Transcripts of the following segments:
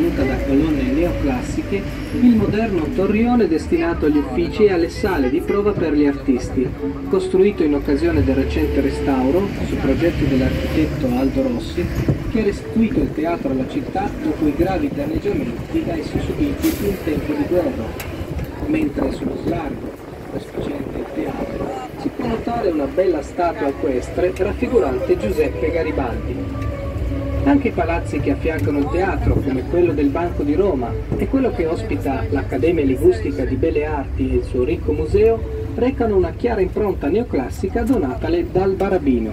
sostenuta da colonne neoclassiche, il moderno torrione destinato agli uffici e alle sale di prova per gli artisti, costruito in occasione del recente restauro, su progetto dell'architetto Aldo Rossi, che ha restituito il teatro alla città dopo i gravi danneggiamenti da esso subiti in tempo di guerra. Mentre sullo slargo, respicente teatro, si può notare una bella statua equestre raffigurante Giuseppe Garibaldi. Anche i palazzi che affiancano il teatro, come quello del Banco di Roma e quello che ospita l'Accademia Ligustica di Belle Arti e il suo ricco museo, recano una chiara impronta neoclassica donatale dal Barabino.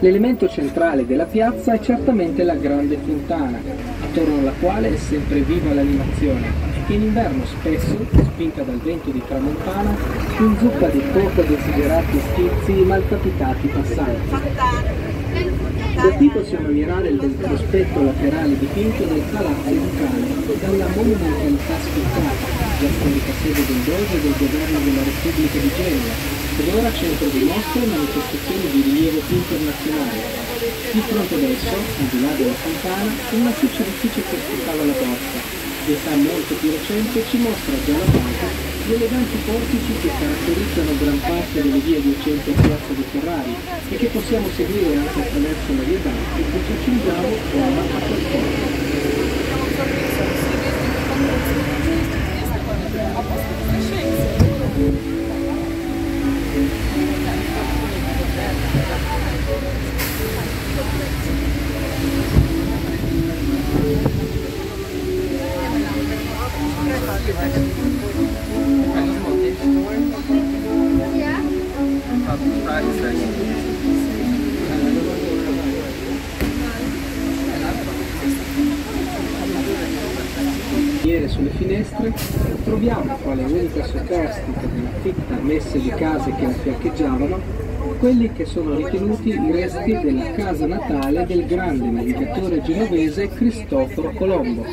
L'elemento centrale della piazza è certamente la grande fontana, attorno alla quale è sempre viva l'animazione e che in inverno spesso, spinta dal vento di tramontana, inzuppa di poco desiderati schizzi malcapitati passanti. Qui possiamo ammirare il prospetto laterale dipinto del Palazzo Ducale, dalla monumentalità spiccata, la storica sede del Doge del governo della Repubblica di Genova, ed ora centro di mostre e manifestazioni di rilievo internazionale. Di fronte ad esso, al di là della fontana, una successifice che aspettava la porta. Di età molto più recente ci mostra già la base gli eleganti portici che caratterizzano gran parte delle vie adiacenti a Piazza di Ferrari e che possiamo seguire anche attraverso la via d'Arte che ci accingiamo ora a percorrere. sulle finestre troviamo quale unica superstite della fitta messe di case che la fiancheggiavano quelli che sono ritenuti i resti della casa natale del grande navigatore genovese Cristoforo Colombo,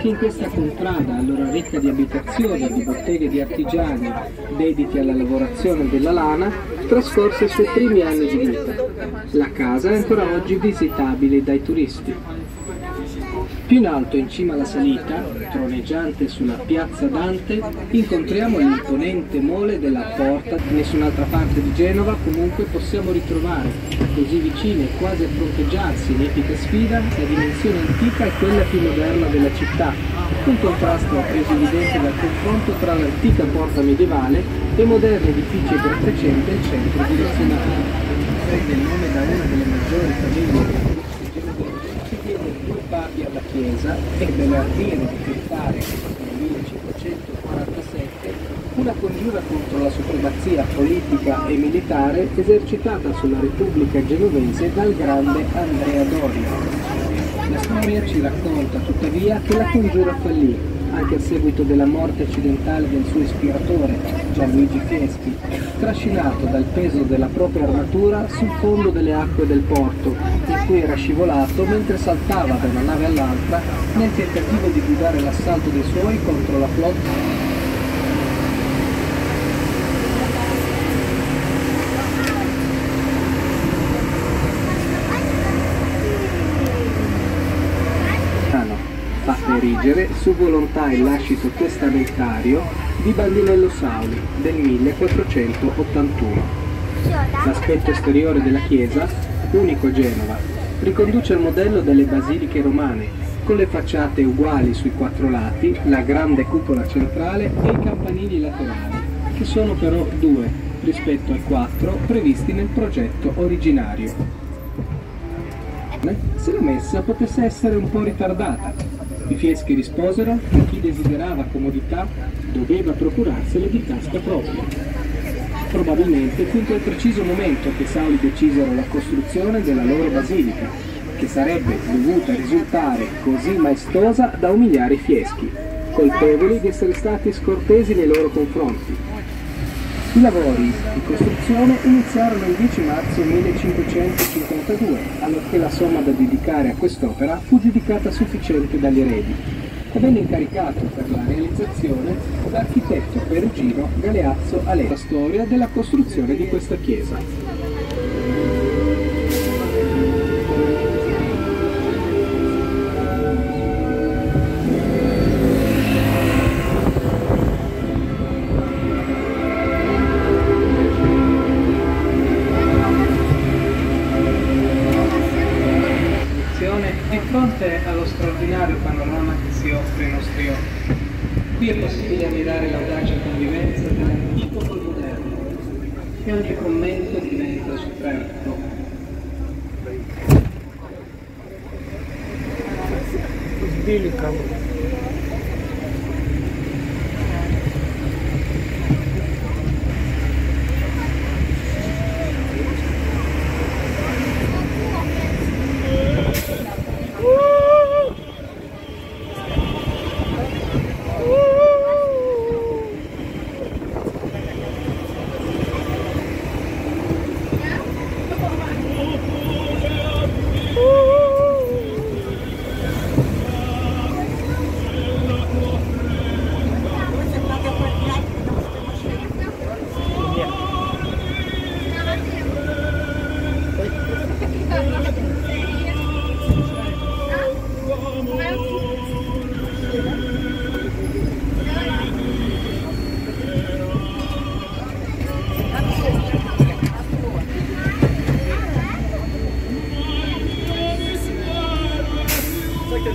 che in questa contrada, allora ricca di abitazioni di botteghe di artigiani dediti alla lavorazione della lana, trascorse i suoi primi anni di vita. La casa è ancora oggi visitabile dai turisti. Più in alto, in cima alla salita, troneggiante sulla piazza Dante, incontriamo l'imponente mole della porta. Nessun'altra parte di Genova comunque possiamo ritrovare, così vicine e quasi a fronteggiarsi in epica sfida, la dimensione antica e quella più moderna della città, un contrasto reso evidente dal confronto tra l'antica porta medievale e moderni edifici grattacenti al centro direzionale. Prende il nome da una delle maggiori famiglie papi alla Chiesa ebbe l'ardire di tentare nel 1547 una congiura contro la supremazia politica e militare esercitata sulla Repubblica genovese dal grande Andrea Doria. La storia ci racconta tuttavia che la congiura fallì anche a seguito della morte accidentale del suo ispiratore, Gianluigi Fieschi, trascinato dal peso della propria armatura sul fondo delle acque del porto, in cui era scivolato mentre saltava da una nave all'altra nel tentativo di guidare l'assalto dei suoi contro la flotta erigere su volontà e lascito testamentario di Bandinello Sauli del 1481. L'aspetto esteriore della chiesa, unico Genova, riconduce al modello delle basiliche romane, con le facciate uguali sui quattro lati, la grande cupola centrale e i campanili laterali, che sono però due rispetto ai quattro previsti nel progetto originario. Se la messa potesse essere un po' ritardata, i fieschi risposero e chi desiderava comodità doveva procurarsele di tasca propria. Probabilmente fu in quel preciso momento che Sauli decisero la costruzione della loro basilica, che sarebbe dovuta risultare così maestosa da umiliare i fieschi, colpevoli di essere stati scortesi nei loro confronti, i lavori di costruzione iniziarono il 10 marzo 1552, allorché la somma da dedicare a quest'opera fu giudicata sufficiente dagli eredi e venne incaricato per la realizzazione l'architetto perugino Galeazzo Ale. La storia della costruzione di questa chiesa. che si offre ai nostri occhi, qui è possibile ammirare l'audace convivenza dell'antico col moderno, e ogni commento diventa superfluo. Сбили кого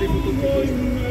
Sai che ha dei fotografi